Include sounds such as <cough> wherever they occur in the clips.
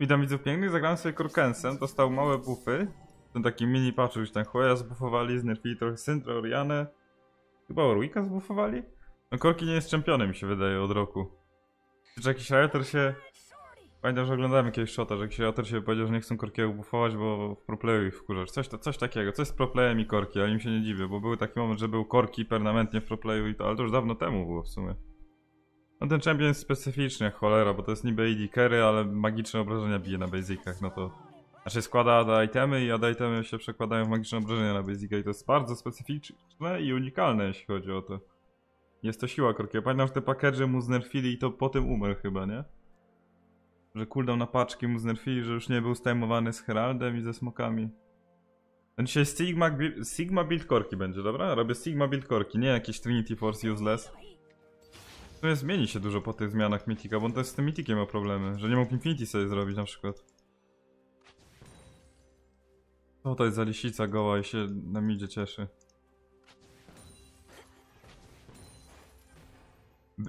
Witam widzów pięknych, zagrałem sobie Korkensem, dostał małe buffy. Ten taki mini patch już ten Hoya zbuffowali, znerfili trochę Syndra, Orianę. Chyba Orwika zbuffowali? No Korki nie jest czempionem mi się wydaje od roku. Czy jakiś Rioter się... Pamiętam, że oglądałem jakiegoś shota, że jakiś Rioter się powiedział, że nie chcą Korkiego buffować, bo w proplayu ich wkurzacz. Coś, to, coś takiego, coś z proplayem i Korki, ale im się nie dziwię, bo był taki moment, że był Korki permanentnie w proplayu i to, ale to już dawno temu było w sumie. No ten champion jest specyficzny cholera, bo to jest niby AD carry, ale magiczne obrażenia bije na basicach, no to... Znaczy składa AD itemy i AD itemy się przekładają w magiczne obrażenia na basica i to jest bardzo specyficzne i unikalne jeśli chodzi o to. Jest to siła Korkiego. Pamiętam, że te package'y mu znerfili i to po tym umarł chyba, nie? Że cooldown na paczki mu znerfili, że już nie był stajmowany z Heraldem i ze smokami. No dzisiaj Sigma, Sigma build korki będzie, dobra? Robię Sigma build korki, nie jakieś Trinity Force useless. W sumie zmieni się dużo po tych zmianach Mythika, bo on też z tym Mythikiem ma problemy, że nie mógł Infinity sobie zrobić na przykład. Co to jest za lisica goła i się na midzie cieszy.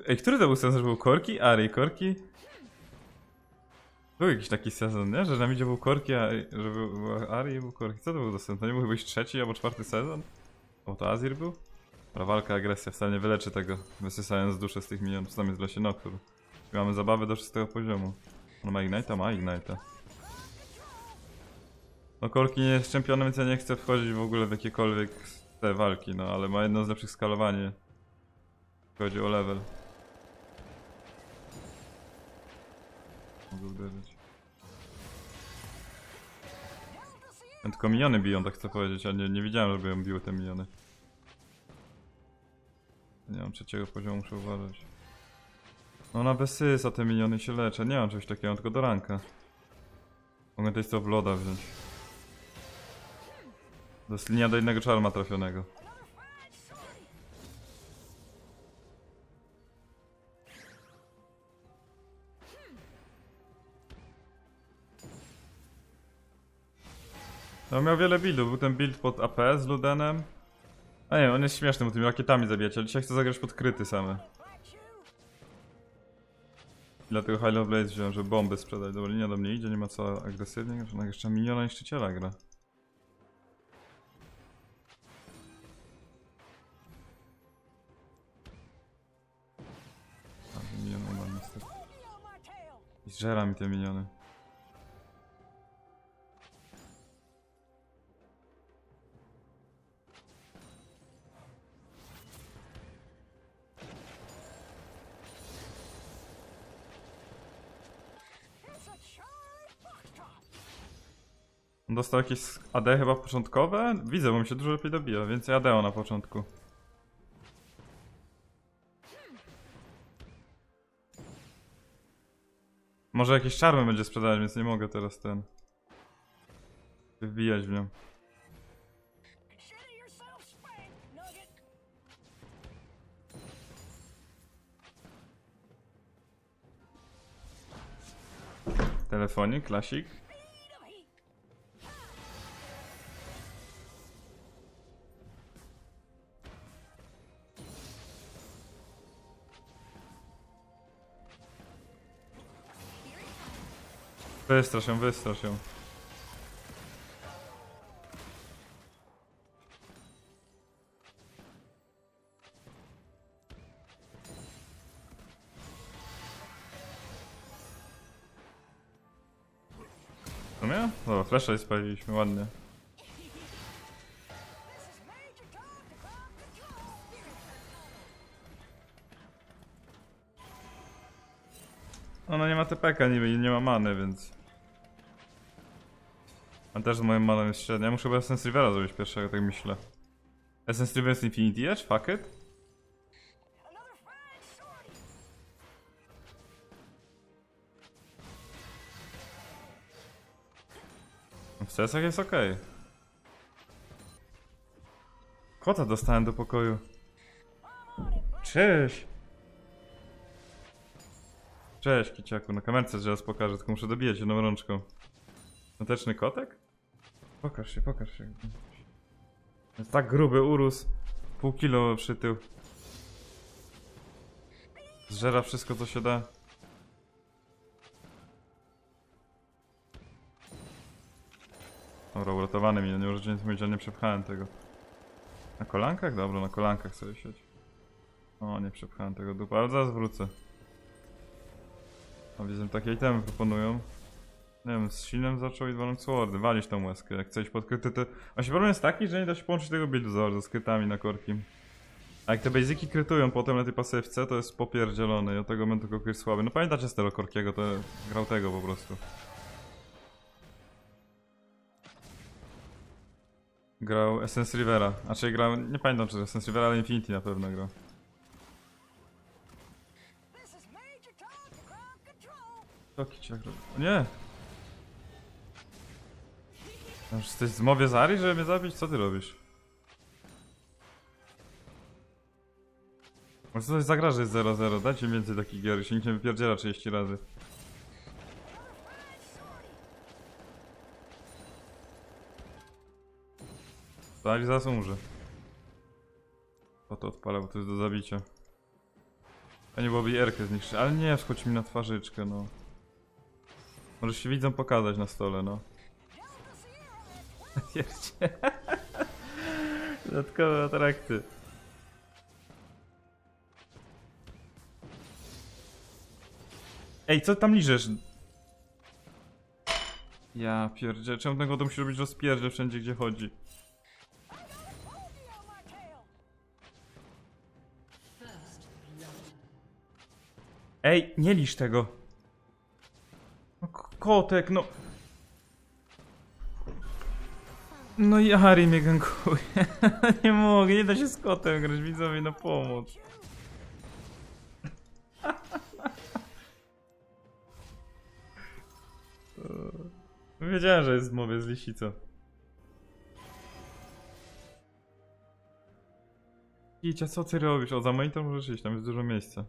Ej, który to był sezon, że był Korki? Ari, Korki? Był jakiś taki sezon, nie? Że na midzie był Korki, a że był, był Ari i był Korki. Co to był za sezon? To nie chyba już trzeci albo czwarty sezon? O, to Azir był? Dobra, walka, agresja wcale nie wyleczy tego, wysysając duszę z tych minionów, co tam jest w lesie Noctur. Mamy zabawę do szóstego poziomu. On ma Ignite'a? Ma Ignite'a. No Korki nie jest czempionem, więc ja nie chcę wchodzić w ogóle w jakiekolwiek te walki, no ale ma jedno z lepszych skalowanie. Jeśli chodzi o level. Mogę uderzyć. Tylko miniony biją, tak chcę powiedzieć, a nie, nie widziałem, żeby ją biły te miniony. Nie mam trzeciego poziomu, muszę uważać. No na besysa te miniony się leczę, nie mam czegoś takiego, tylko do ranka. Mogę też to w loda wziąć. To jest linia do jednego czarma trafionego. No miał wiele buildów, był ten build pod AP z Ludenem. A nie, on jest śmieszny, bo tymi rakietami zabijacie, ale dzisiaj chcę zagrać pod kryty same. Dlatego High Love Blaze wziąłem, żeby bomby sprzedać. Dobra, linia do mnie idzie, nie ma co agresywnie, że jeszcze miniona niszczyciela gra. Minion ma niestety. I zżera mi te miniony. Dostał jakieś AD chyba początkowe? Widzę, bo mi się dużo lepiej dobija, więcej ADO na początku. Może jakieś czarmy będzie sprzedawać, więc nie mogę teraz ten... Wbijać w nią. Telefonik, klasik. Wystrasz ją, wystrasz ją. W sumie? Dobra, flasha jej spaliliśmy, ładnie. Ona nie ma TPK niby i nie ma many, więc... A też z moją maną jest średnia. Muszę chyba Essence Rivera zrobić pierwszego, tak myślę. Essence River jest Infinity Edge? Fuck it? W CS-ach jest ok. Kota dostałem do pokoju. Cześć! Cześć, kiciaku. Na kamerce zaraz pokażę, tylko muszę dobijać jedną rączką. Noteczny kotek? Pokaż się, pokaż się. Jest tak gruby urósł. Pół kilo przytył. Zżera wszystko, co się da. Dobra, uratowany mi, no nie mówić, ja nie przepchałem tego. Na kolankach? Dobra, na kolankach sobie siedź. O, nie przepchałem tego dupa, ale zaraz wrócę. A widzę, takie itemy proponują. Nie wiem, z Shinem zaczął i dwa Swordy, walić tą łezkę. Jak coś podkryty, to... Właśnie problem jest taki, że nie da się połączyć tego buildu za bardzo z krytami na korkim. A jak te basiki krytują potem na tej pasywce, to jest popierdzielone i od tego momentu korki jest słaby. No pamiętacie z tego korkiego, to grał tego po prostu. Grał Essence Rivera. Znaczy grał, nie pamiętam czy Essence Rivera, ale Infinity na pewno grał. This is Major Tom to ground control. To kiciak robi. O Nie! Już jesteś w zmowie z Ari, żeby mnie zabić? Co ty robisz? Może coś zagra, że jest 0-0. Dajcie więcej takich gier, się nikt nie wypierdziela 30 razy. Ari zaraz umrze. Po to odpalę, bo to jest do zabicia. A nie byłoby Erkę zniszczyć, ale nie, wchodź mi na twarzyczkę, no. Może się widzą pokazać na stole, no. Dodatkowe atrakty. Ej, co tam liżesz? Ja pierdzie, czemu tego to musi robić rozpierdzie wszędzie gdzie chodzi? Ej, nie lisz tego. No, kotek, no. No i Harry mnie gankuje. <laughs> nie mogę, nie da się z kotem grać, widzowie, na pomoc. <laughs> Wiedziałem, że jest w mowie z lisicą. Kicia, co ty robisz? O, za monitor możesz iść, tam jest dużo miejsca.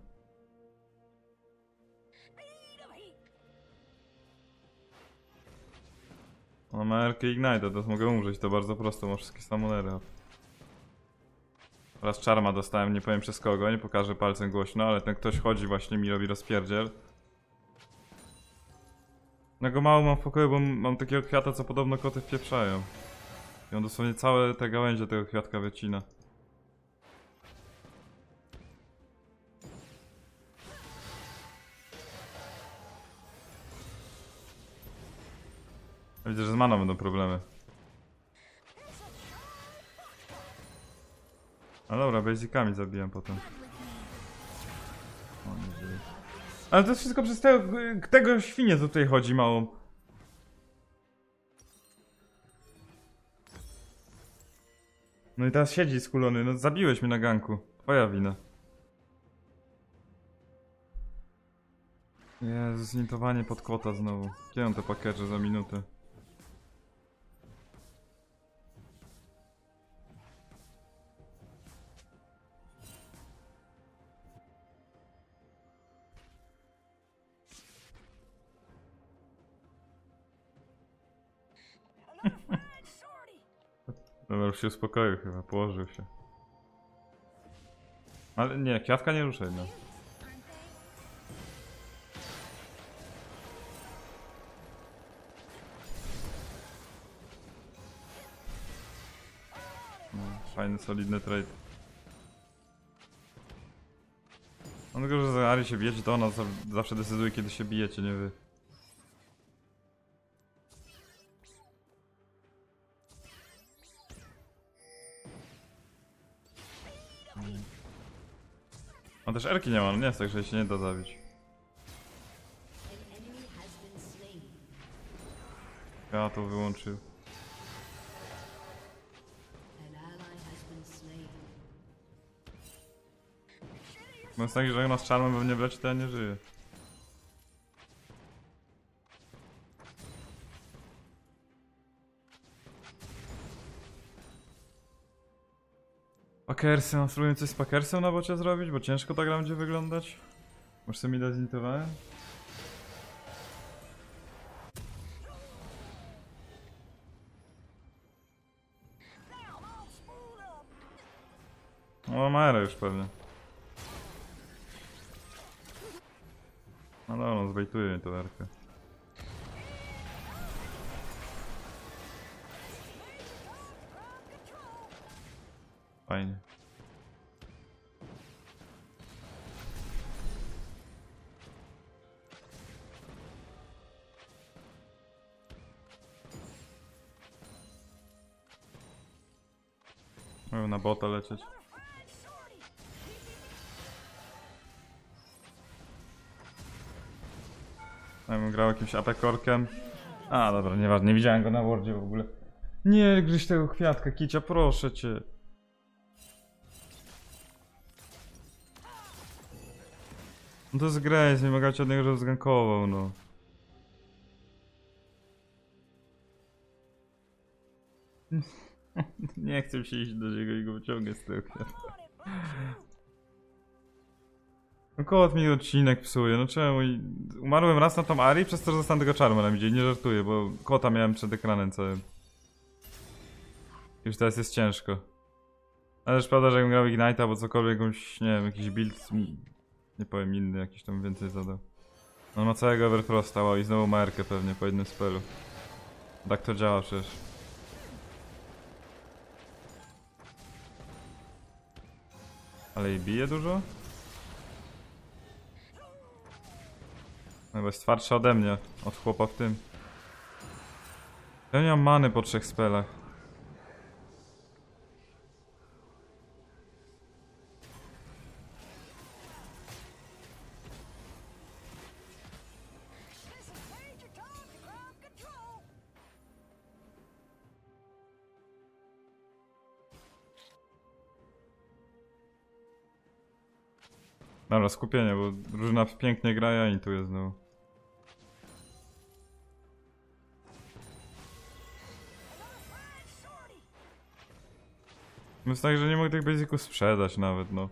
Ona ma RK Ignite, teraz mogę umrzeć, to bardzo prosto, ma wszystkie samonery. Oraz czarma dostałem, nie powiem przez kogo, nie pokażę palcem głośno, ale ten ktoś chodzi właśnie mi robi rozpierdziel. No go mało mam w pokoju, bo mam takiego kwiata, co podobno koty wpieprzają. I on dosłownie całe te gałęzie tego kwiatka wycina. Widzę, że z maną będą problemy. No dobra, basicami zabijam potem. Ale to jest wszystko przez tego, tego świnie, co tutaj chodzi małą. No i teraz siedzi skulony, no zabiłeś mnie na ganku. Twoja wina. Jezu, zintowanie pod kota znowu. Kiedy on te pakerze za minutę? Dobra, już się uspokoił chyba, położył się. Ale nie, kwiatka nie ruszaj, no. No, fajny, solidny trade. On tylko, że Ari się bijecie, to ona za- zawsze decyduje, kiedy się bijecie, nie wy. On też Erki nie ma, nie jest tak, że się nie da zabić. Ja to wyłączył. No jest taki, że jak nas czarmem pewnie wleci, to ja nie żyję. Pakersy, no spróbujemy coś z Pakersem na bocie zrobić, bo ciężko ta gra będzie wyglądać. Może sobie mi dać spooled up. No ma już pewnie. No dobra, no zbejtuje mi to erkę. Fajnie. Mają na bota lecieć. Ja bym grał jakimś atakorkiem. A, dobra, nieważne, nie widziałem go na wordzie w ogóle. Nie gryź tego kwiatka, kicia, proszę cię. No to Grace, nie mogę od niego, żeby zgankował, no. <laughs> Nie chcę się iść do niego i go wyciągać z tego. No kot mi odcinek psuje, no czemu? Umarłem raz na tą Ari przez to, że zostałem tego Charmera widzieli, nie żartuję, bo kota miałem przed ekranem całym. Już teraz jest ciężko. Ale szkoda, że jakbym grał Ignite albo cokolwiek, jakąś, nie wiem, jakiś build, nie powiem inny, jakiś tam więcej zadał. On ma całego Everfrosta, wow, i znowu ma Erkę pewnie po jednym spelu. Tak to działa przecież. Ale i bije dużo? Chyba jest twardsza ode mnie, od chłopa w tym. Ja nie mam many po trzech spelach. Dobra, skupienie, bo drużyna pięknie gra, ja i tu jest znowu. No Jest tak, że nie mogę tych basiców sprzedać nawet, no.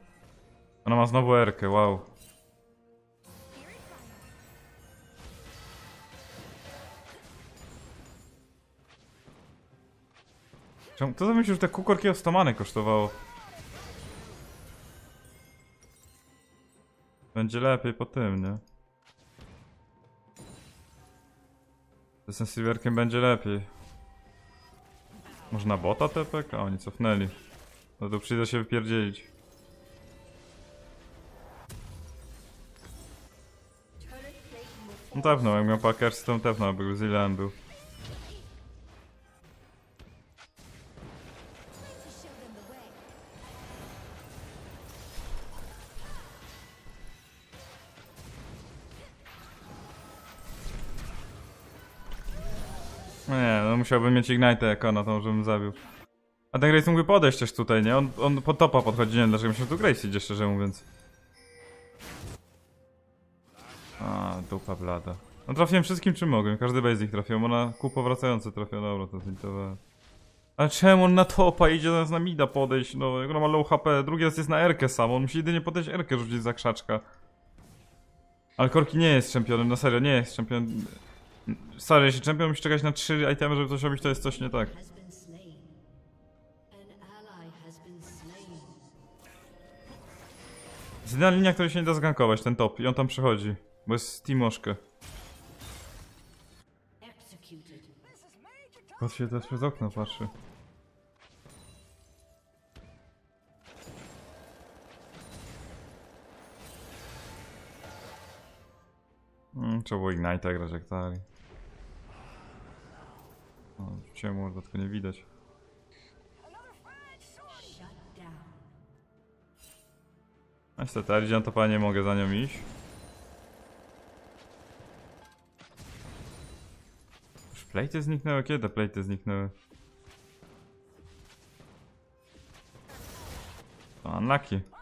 Ona ma znowu Erkę, wow. Czemu, to myślisz, że te kukorki o 100 many kosztowało? Będzie lepiej po tym, nie? Z tym silverkiem będzie lepiej. Może na bota tepek? A oni cofnęli. No to przyjdzie się wypierdzielić. No tepnął, jak miał Packers, to tepnął, by Zilan był. Musiałbym mieć Ignite jako na tą, żebym zabił. A ten Grace mógłby podejść też tutaj, nie? On, on po topa podchodzi, nie wiem dlaczego myślę, że tu Grace idzie, szczerze mówiąc. A, dupa blada. No trafiłem wszystkim czym mogłem, każdy basic trafił, bo na kół powracający trafił, dobra, to zlitowałem. Ale czemu on na topa idzie zamiast na mida podejść, no, jak on ma low HP, drugi raz jest na Erkę sam, on musi jedynie podejść Erkę rzucić za krzaczka. Ale Korki nie jest czempionem, na serio, nie jest czempion. Stary, jeśli czempion musi czekać na trzy itemy, żeby coś robić, to jest coś nie tak. Jest jedyna linia, której się nie da zgankować, ten top, i on tam przechodzi. Bo jest Timoszkę. Kot się też przez okno patrzy. Mm, trzeba było Ignite grać jak tali. O, ciemno, tylko nie widać. Niestety, Aridzian to panie mogę za nią iść. Już plejty zniknęły? Kiedy plejty zniknęły? To unlucky.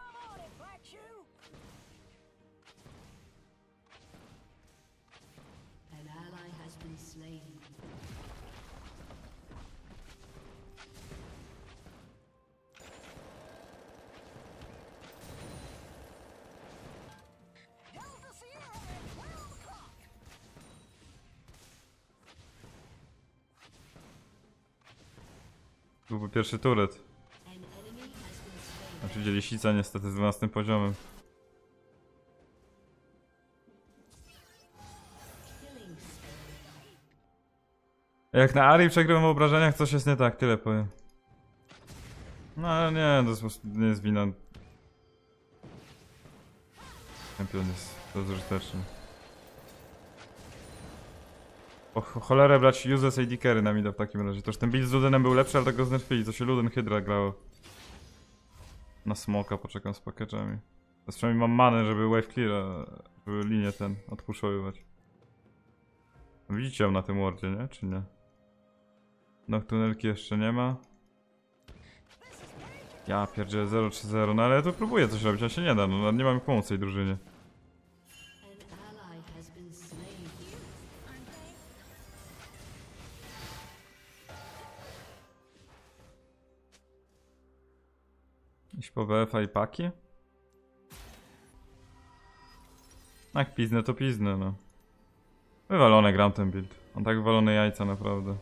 Pierwszy turet. Znaczy wzięli Sica niestety z 12 poziomem. Jak na Ari przegrywam w obrażeniach, coś jest nie tak, tyle powiem. No ale nie, to jest nie jest wina. Champion jest bezużyteczny. O ch- cholerę brać useless AD carry na mida w takim razie. Toż ten build z Ludenem był lepszy, ale tego znerfili. To się Luden Hydra grało. Na smoka poczekam z package'ami. Teraz przynajmniej mam manę, żeby wave clear, żeby linię ten odpuszowywać. Widzicie ją na tym wardzie, nie? Czy nie? Noctunelki jeszcze nie ma. Ja pierdzielę 0-3-0, no ale ja tu próbuję coś robić, a się nie da, no nie mam pomóc tej drużynie. Iść po BFA i paki? Jak piznę to piznę, no. Wywalone gram ten build. On tak wywalone jajca, naprawdę.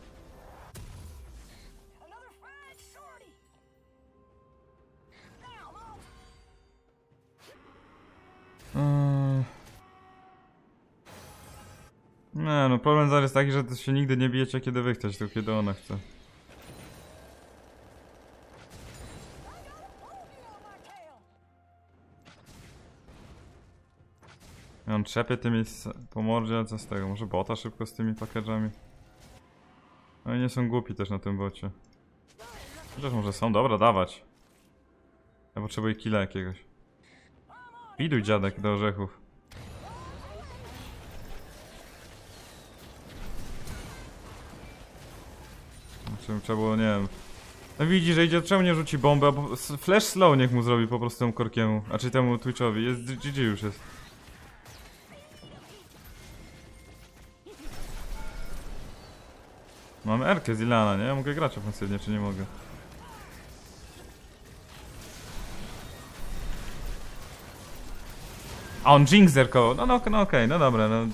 Eee. Nie, no problem zaraz jest taki, że to się nigdy nie bijecie kiedy wy tylko kiedy ona chce. On trzepie tymi po mordzie, co z tego? Może bota szybko z tymi package'ami? No i nie są głupi też na tym bocie. Chociaż może są, dobra, dawać. Ja potrzebuję killa jakiegoś. Widuj dziadek do orzechów. Znaczy, trzeba było, nie wiem. No widzi, że idzie, czemu nie rzuci bombę, flash slow niech mu zrobi po prostu temu korkiemu, a czy temu Twitchowi, jest GG już jest. Mam Erkę z Ilana, nie? Ja mogę grać ofensywnie, czy nie mogę? A on Jinx zerkował. No, no, no okej, no dobra, no.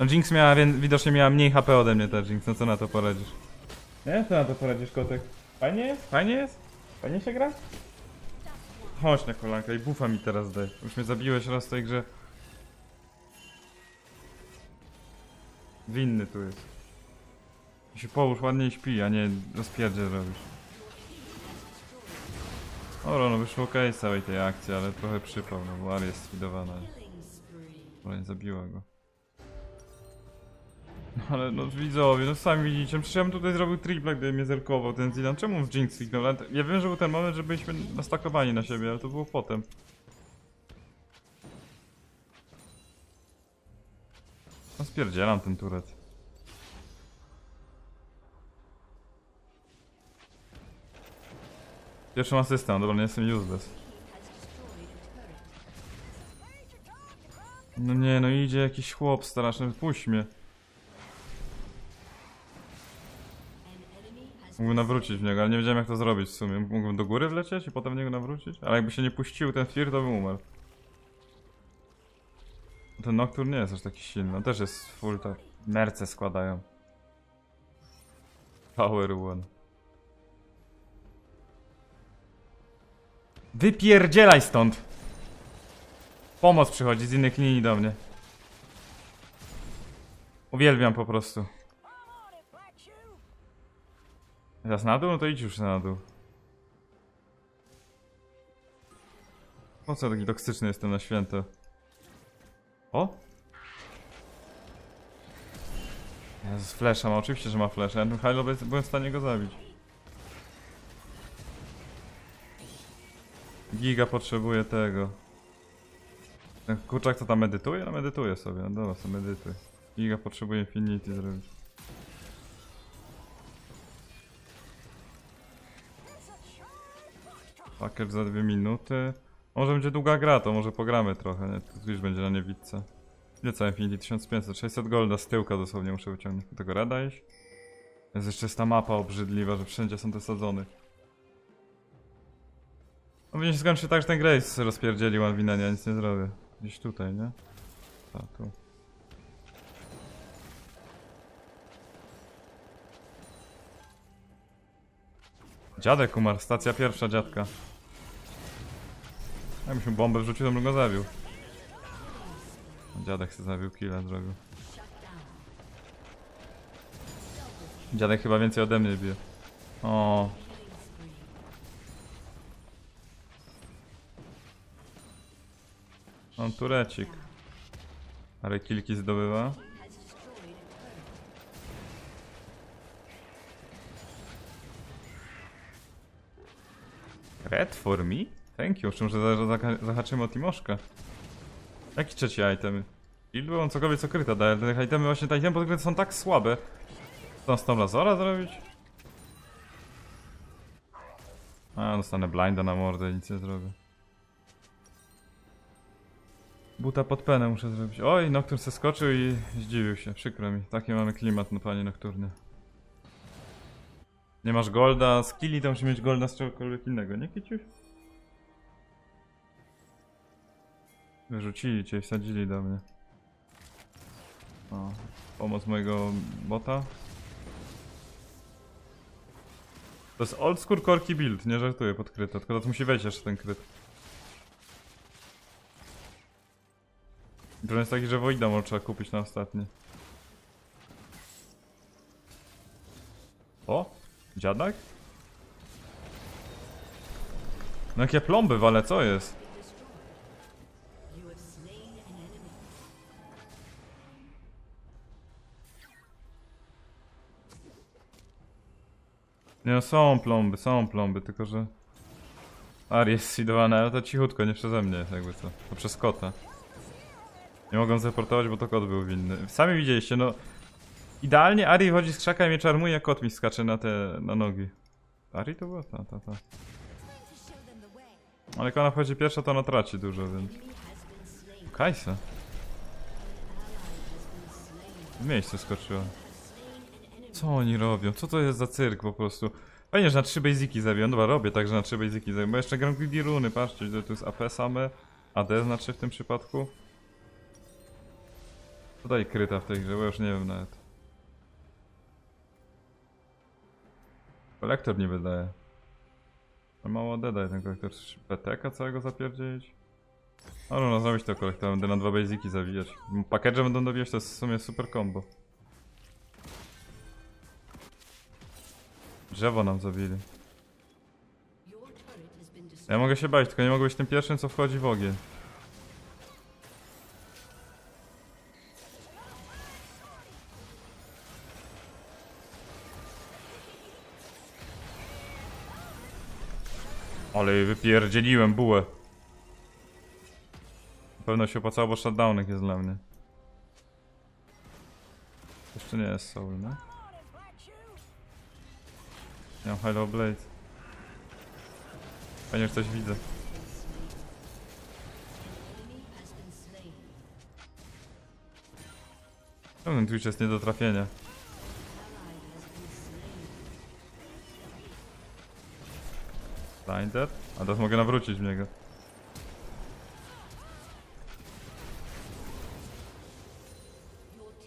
No Jinx miała, widocznie miała mniej HP ode mnie ta Jinx, no co na to poradzisz? Nie? Co na to poradzisz, kotek? Fajnie jest? Fajnie jest? Fajnie się gra? Chodź na kolanka i bufa mi teraz daj. Już mnie zabiłeś raz w tej grze. Winny tu jest. I się połóż ładnie śpi, a nie rozpierdzie robisz. Dobra, no wyszło okej z całej tej akcji, ale trochę przypał, no bo Ari jest sfidowana. Ale nie zabiła go. No ale no widzowie, no sami widzicie, przecież ja bym tutaj zrobił triple, gdyby mnie zerkował ten Zilan. Czemu w Jinx? Ale Ja wiem, że był ten moment, że byliśmy nastakowani na siebie, ale to było potem. No spierdzielam ten turet. Pierwszą asystę, dobra, nie jestem useless. No nie, no idzie jakiś chłop straszny, puść mnie. Mógłbym nawrócić w niego, ale nie wiedziałem jak to zrobić w sumie. Mógłbym do góry wlecieć i potem w niego nawrócić? Ale jakby się nie puścił ten Fear, to bym umarł. Ten Nocturne nie jest aż taki silny, on też jest full tak. Merce składają. Power one. Wypierdzielaj stąd! Pomoc przychodzi z innych linii do mnie. Uwielbiam po prostu. Teraz na dół? No to idź już na dół. Po co taki toksyczny jestem na święto? O? Jezus, flesza ma, oczywiście, że ma flesza. Ja tym Hilo by- byłem w stanie go zabić. Giga potrzebuje tego. Ten kurczak co tam medytuje? No medytuje sobie, no dobra, sobie medytuje. Giga potrzebuje Infinity zrobić. Pakiet za dwie minuty. Może będzie długa gra, to może pogramy trochę, nie? Tu już będzie na niewidce. Ile co Infinity? 1500, 600 golda z tyłka dosłownie muszę wyciągnąć. Do tego reda iść? Jest jeszcze ta mapa obrzydliwa, że wszędzie są te sadzony. No będzie się skończy tak, że ten Grace rozpierdzielił Alwina, ja nic nie zrobię. Gdzieś tutaj, nie? Ta, tu. Dziadek umarł, stacja pierwsza dziadka. Jakbyś mu bombę wrzucił, to bym go zabił. Dziadek się zabił, killa zrobił. Dziadek chyba więcej ode mnie bije. O, On turecik. Ale kilki zdobywa. Red for me? Thank you. Czy może za- za- zahaczymy o Timoszka? Jaki trzeci item? Ilu on cokolwiek co kryta daje? Te itemy właśnie te itemy są tak słabe. Co mam z tą Lazora zrobić? A, dostanę blinda na mordę nic nie zrobię. Buta pod penę muszę zrobić. Oj, Nocturne se skoczył i zdziwił się. Przykro mi. Taki mamy klimat, no panie Nocturny. Nie masz golda, skilli to musi mieć golda z czegokolwiek innego, nie Kiciuś? Wyrzucili cię i wsadzili do mnie. O, pomoc mojego bota. To jest old school korki build, nie żartuję podkryte, tylko to musi wejść jeszcze ten kryt. Problem jest taki, że Voida może trzeba kupić na ostatni. O! Dziadak? No jakie plomby wale, co jest? Nie no, są plomby, są plomby, tylko że... Ari jest seedowana, ale to cichutko, nie przeze mnie, jakby co. To przez kota. Nie mogą zreportować, bo to kot był winny. Sami widzieliście, no... Idealnie Ari chodzi z krzaka i mnie czarmuje, a kot mi skacze na te... na nogi. Ari to była? Ta, ta, ta. Ale jak ona wchodzi pierwsza, to ona traci dużo, więc... Kajsa. W miejsce skoczyła. Co oni robią? Co to jest za cyrk po prostu? Fajnie, że na trzy basiki zabiją. Dobra, robię tak, że na trzy basiki zabiją. Bo jeszcze gram greedy runy, patrzcie, to jest AP same. AD znaczy w tym przypadku. Daje kryta w tej grze, bo już nie wiem nawet. Kolektor nie wydaje. A mało AD daje ten kolektor. PTK całego zapierdzielić? No, można zrobić to kolektor, będę na dwa basiki zawijać. Package będą dobijać, to jest w sumie super combo. Drzewo nam zabili. Ja mogę się bać, tylko nie mogę być tym pierwszym, co wchodzi w ogień. Ale wypierdzieliłem bułę. Na pewno się opłacało, bo shutdownek jest dla mnie. Jeszcze nie jest soul, no? Nie mam Halo Blade. Że coś widzę. Czemu ten Twitch jest nie do trafienia? A teraz mogę nawrócić w niego.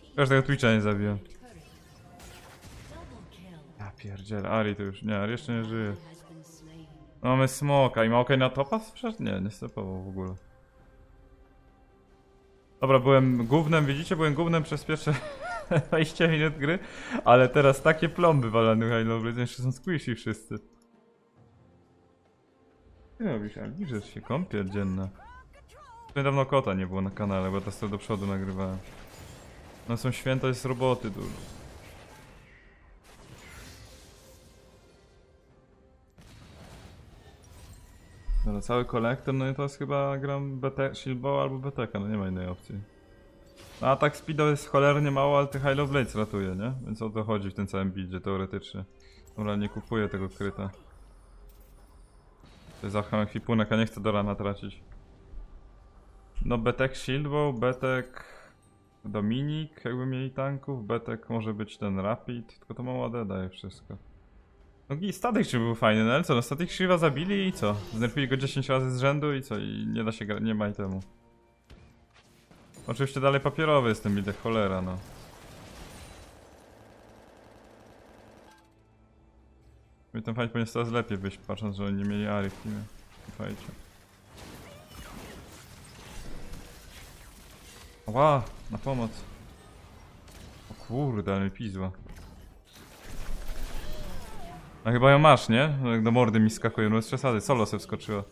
Team Każdego Twitcha nie zabiłem. Ja pierdzielę, Ari to już, nie, Ari jeszcze nie żyje. No, mamy smoka i ma okej na topa? Przecież nie, nie stopował w ogóle. Dobra, byłem głównym, widzicie, byłem głównym przez pierwsze <laughs> 20 minut gry, ale teraz takie plomby walane Halo Blade, jeszcze są squishy wszyscy. Ty robisz, Ali? Że się kąpiel dzienna. Niedawno kota nie było na kanale, bo teraz to do przodu nagrywałem. No są święta, jest roboty dużo. Dobra, cały kolektor, no i jest chyba gram BT, Shieldbow albo BTK, no nie ma innej opcji. No atak speedo jest cholernie mało, ale tych High Blades ratuje, nie? Więc o to chodzi w tym całym buildzie teoretycznie. Dobra, nie kupuję tego kryta. Zacham ekwipunek, a nie chcę do rana tracić. No Betek Shieldbow, Betek Dominik, jakby mieli tanków, Betek może być ten Rapid, tylko to mało AD daje wszystko. No i Static Shield był fajny, no ale co, no Static Shielda zabili i co? Znerfili go 10 razy z rzędu i co? I nie da się nie ma itemu. Oczywiście dalej papierowy jest ten build, jak cholera, no. I ten fight powinien coraz lepiej wyjść, patrząc, że nie mieli Ari w teamie. Fajcie. Ła, na pomoc. O kurde, ale mi pizła. A chyba ją masz, nie? No Jak do mordy mi skakuje, no bez przesady, solo se wskoczyła.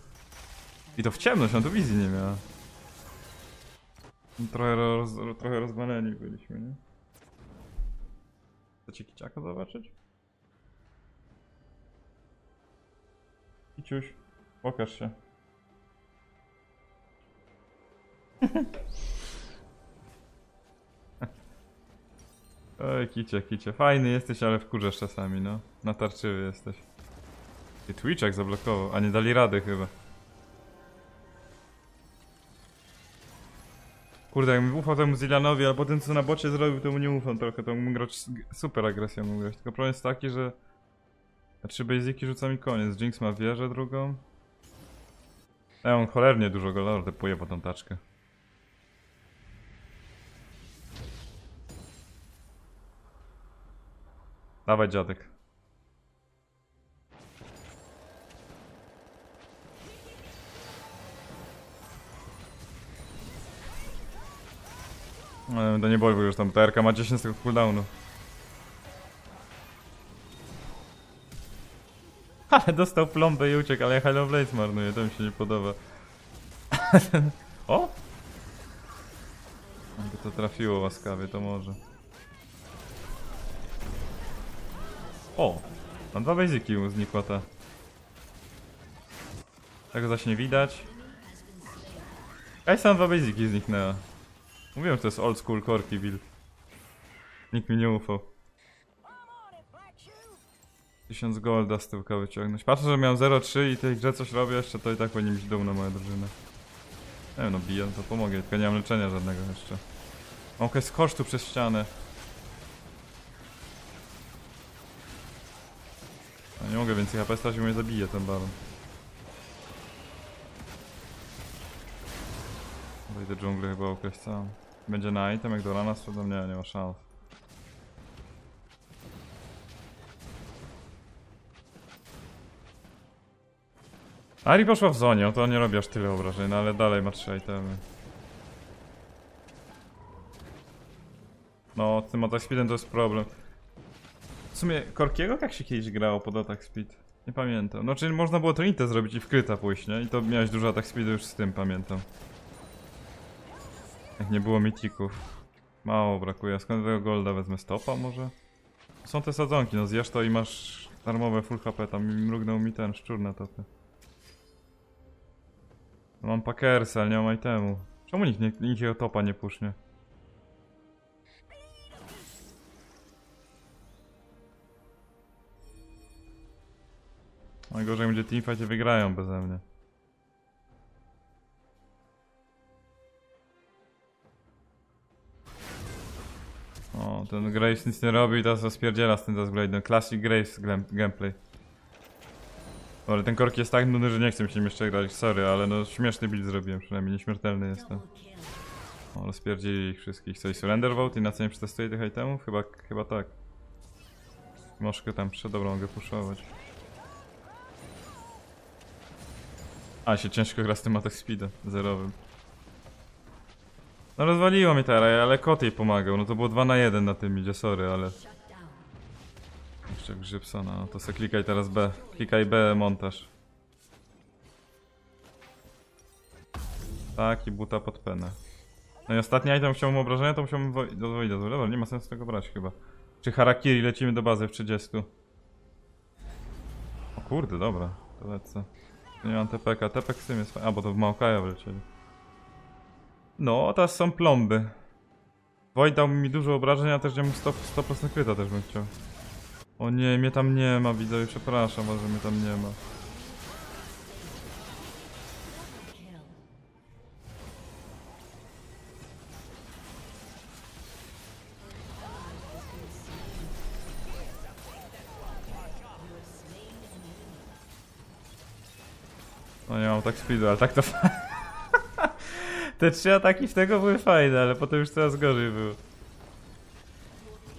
I to w ciemność, on tu wizji nie miała. Trochę, roz, trochę rozwaleni byliśmy, nie? Chcecie kiciaka zobaczyć? Kiciuś, pokaż się. <laughs> Oj, kicie, kicie. Fajny jesteś, ale wkurzasz czasami, no. Natarczywy jesteś. I Twitchak zablokował, a nie dali rady chyba. Kurde, jakbym ufał temu Zillanowi, ale po tym co na bocie zrobił, to mu nie ufam trochę, to mógł grać super agresją mógł grać. Tylko problem jest taki, że na trzy basiki rzuca mi koniec. Jinx ma wieżę drugą. Ja on cholernie dużo go lordy puje po tą taczkę. Dawaj dziadek. No, to nie boi, bo już tam TRK ma 10 tego cooldownu. Ale dostał plombę i uciekł, ale Hello Blaze marnuje, to mi się nie podoba. o! Jakby to trafiło łaskawie, to może. O! Mam dwa basiki mu znikła ta. Tego zaś nie widać. Ej, sam dwa basiki zniknęła. Mówiłem, że to jest old school korki build. Nikt mi nie ufał. 1000 golda z tyłka wyciągnąć. Patrzę, że miałem 0,3 i tej grze coś robię jeszcze, to i tak powinien być dumna moja drużyna. Nie wiem, no biję, to pomogę, tylko nie mam leczenia żadnego jeszcze. Okej, skocz tu przez ścianę. A nie mogę więcej HP stać, bo mnie zabije ten baron. Wejdę dżunglę chyba okreś całą. Będzie na item, jak do rana sprzedam? Nie, nie ma szans. Ari poszła w zonie, to nie robi aż tyle obrażeń, no ale dalej ma 3 itemy. No, z tym attack speedem to jest problem. W sumie, Korkiego jak się kiedyś grało pod attack speed? Nie pamiętam. No, czyli można było trinitę zrobić i wkryta pójść, nie? I to miałeś dużo attack speedu już z tym, pamiętam. Jak nie było mitików. Mało brakuje. Skąd tego golda wezmę? Stopa może? Są te sadzonki, no zjesz to i masz darmowe full HP. Tam mrugnął mi ten szczur na topy. No Mam packersa, ale nie mam itemu. Czemu nikt, nikt jego topa nie pusznie? Najgorzej będzie teamfight i wygrają beze mnie. O, ten Graves nic nie robi i teraz rozpierdziela z tym Dustblade'em. Classic Graves glam- Ale ten korki jest tak nudny, że nie chcę mi się jeszcze grać, sorry, ale no śmieszny build zrobiłem, przynajmniej nieśmiertelny jestem. O, rozpierdzili ich wszystkich. Co i Surrender Vote i na co nie przetestuję tych itemów? Chyba, chyba tak. Moszkę tam przed dobrą mogę puszować. A, się ciężko gra z tym attack speedem zerowym. No rozwaliło mi teraz, ale kot jej pomagał. No to było 2 na 1 na tym idzie, sorry, ale... Jeszcze Grzybsona, no to se klikaj teraz B. Klikaj B, montaż. Tak, i buta pod penę. No i ostatni item chciałbym obrażenia, to musiałbym do Wojda. Dobra, nie ma sensu tego brać chyba. Czy Harakiri lecimy do bazy w 30. O kurde, dobra, to lecę. Nie mam TPK, TPK z tym jest fajny. A, bo to w Maokaja wlecieli. No, teraz są plomby. Wojt dał mi dużo obrażeń, a też nie mam 100%, 100% kryta też bym chciał. O nie, mnie tam nie ma, widzowie, przepraszam, ale że mnie tam nie ma. No nie mam tak speedu, ale tak to <laughs> Te trzy ataki w tego były fajne, ale potem już coraz gorzej było.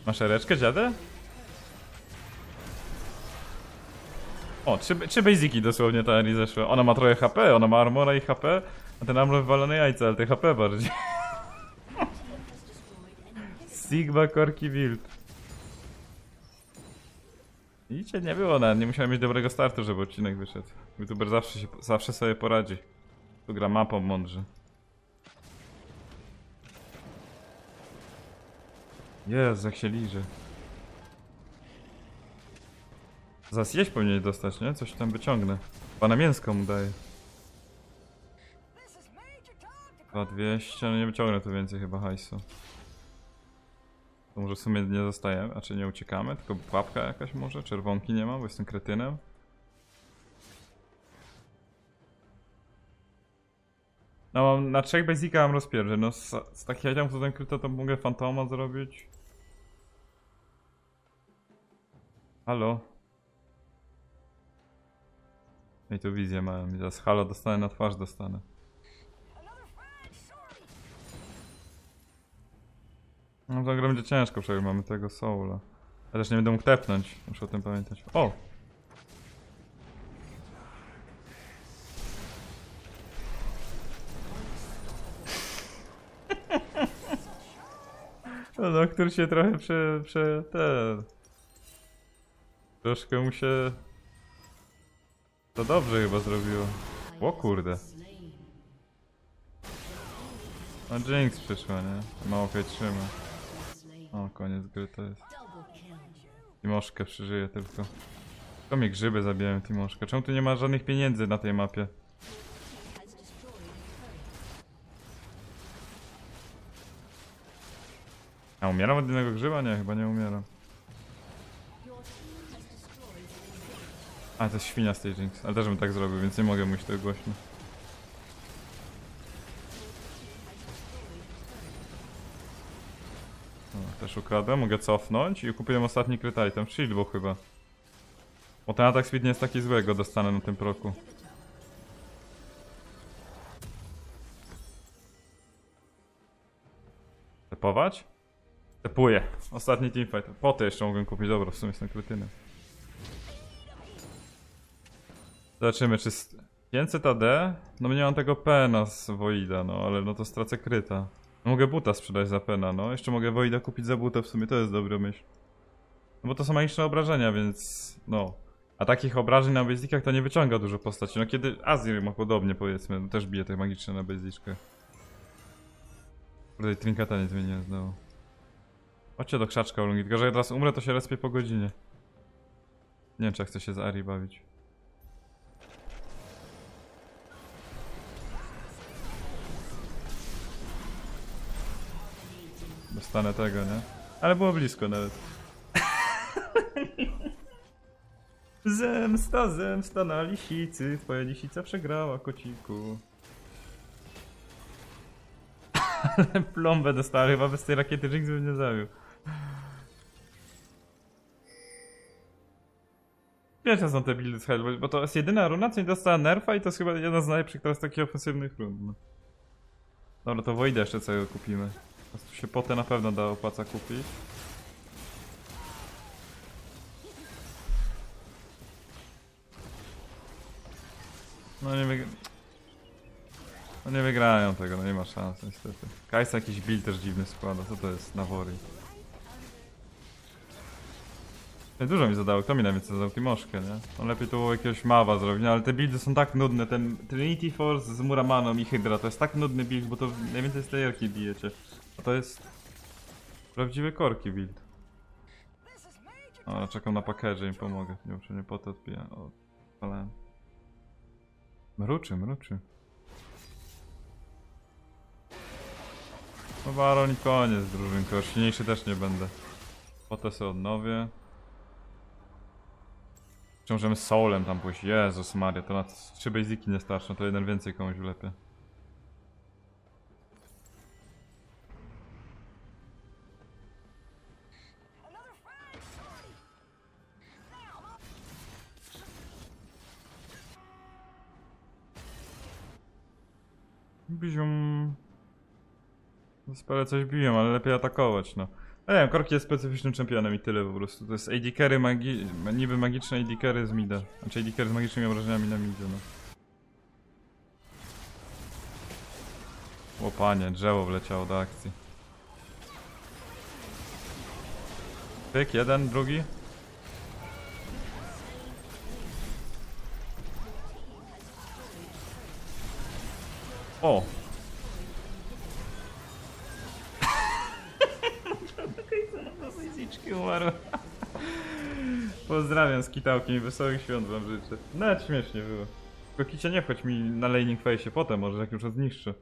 Masz ereczkę, dziadę? O, trzy, trzy basiki dosłownie ta Ari zeszła. Ona ma trochę HP, ona ma armora i HP, a ten armor wywalone jajca, ale te HP bardziej. <laughs> Sigma Korki Build. Widzicie, nie było nawet, nie musiałem mieć dobrego startu, żeby odcinek wyszedł. YouTuber zawsze, się, zawsze sobie poradzi. Tu gra mapą mądrze. Jezu, jak się liże. Zaraz jeść powinien dostać, nie? Coś tam wyciągnę. Pana mięsko mu daje. This is Major Tom to 2200, no nie wyciągnę tu więcej chyba hajsu. To może w sumie nie zostajemy, a czy nie uciekamy, tylko pułapka jakaś może? Czerwonki nie ma, bo jestem kretynem. No mam, na trzech basicach mam rozpierdzie, no z, z takich itemów co ten kryto to mogę fantoma zrobić. Halo? I tu wizję miałem, teraz halo dostanę na twarz dostanę. No to gra będzie ciężko, przecież mamy tego soula. Ja też nie będę mógł tepnąć, muszę o tym pamiętać. O! <laughs> No, doktor się trochę prze... prze... te... Troszkę mu się... To dobrze chyba zrobiło. O kurde. A Jinx przyszła, nie? Mało trzyma. O, koniec gry to jest. Timoszkę przeżyje tylko. To mnie grzyby zabijają Timoszkę. Czemu tu nie ma żadnych pieniędzy na tej mapie? A umieram od jednego grzyba? Nie, chyba nie umieram. A, to jest świnia z tej Jinx. Ale też bym tak zrobił, więc nie mogę mówić tego głośno. O, też ukradłem, mogę cofnąć i kupiłem ostatni kryt item. Shield był chyba. Bo ten atak speed nie jest taki zły, go dostanę na tym proku. Tepować? Tepuję. Ostatni teamfight. Poty jeszcze mogłem kupić. Dobra, w sumie jestem krytynem. Zobaczymy, czy... z 500 AD? No nie mam tego pena z Voida, no ale no to stracę kryta. Mogę buta sprzedać za pena, no. Jeszcze mogę Voida kupić za buta, w sumie to jest dobra myśl. No bo to są magiczne obrażenia, więc... no. A takich obrażeń na basicach to nie wyciąga dużo postaci. No kiedy Azir ma podobnie powiedzmy, no też bije te magiczne na basicach. Kurde, trinkata nie zmieniłem znowu. Chodźcie do krzaczka Olungi, tylko że jak teraz umrę to się respię po godzinie. Nie wiem czy ja chcę się z Ari bawić. Dostanę tego, nie? Ale było blisko nawet. <laughs> zemsta, zemsta na lisicy. Twoja lisica przegrała, kociku. <laughs> Ale plombę dostałem, chyba bez tej rakiety Jinx by mnie zabił. Pierwsze są te buildy z Hellboy, bo to jest jedyna runa, co nie dostała nerfa i to jest chyba jedna z najlepszych teraz takich ofensywnych run. No. Dobra, to Voida jeszcze całego kupimy. Prostu się potę na pewno da opłaca kupić. No nie wygra... No nie wygrają tego, no nie ma szans niestety. Kajsa jakiś build też dziwny składa, co to jest? Nawory. Nie, Dużo mi zadało, kto mi najwięcej zadał? Timoszkę, nie? No lepiej to było jakiegoś mawa zrobić, no ale te buildy są tak nudne, ten Trinity Force z Muramaną i Hydra, to jest tak nudny build, bo to najwięcej z tej bijecie. To jest... Prawdziwy korki build. O, czekam na pakerze, pomogę. Nie muszę nie po to odpija. O, spalałem. Mruczy, mruczy. No Baron koniec drużynko, silniejszy też nie będę. Potem sobie odnowię. Czy możemy Soulem tam pójść? Jezus Maria, to na trzy basiki nie starczą, to jeden więcej komuś lepiej. Sporo coś biją, ale lepiej atakować, no. Ja nie wiem, Korki jest specyficznym czempionem i tyle po prostu. To jest AD carry magi... niby magiczne AD carry z mida. Znaczy AD carry z magicznymi obrażeniami na midzie, no. Łopanie, drzewo wleciało do akcji. Pyk, jeden, drugi. O! I umarł. Pozdrawiam z kitałkiem i wesołych świąt wam życzę. Nawet śmiesznie było. Tylko kicie nie wchodź mi na laning face potem, może jak już zniszczy.